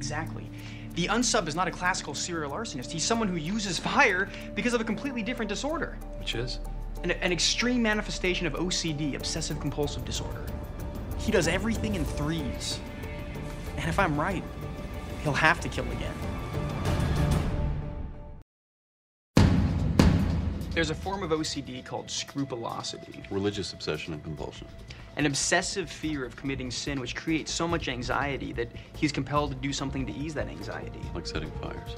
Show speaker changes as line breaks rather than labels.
Exactly. The unsub is not a classical serial arsonist. He's someone who uses fire because of a completely different disorder.
Which is?
An, an extreme manifestation of OCD, obsessive compulsive disorder. He does everything in threes. And if I'm right, he'll have to kill again. There's a form of OCD called scrupulosity,
Religious obsession and compulsion.
An obsessive fear of committing sin which creates so much anxiety that he's compelled to do something to ease that anxiety.
Like setting fires.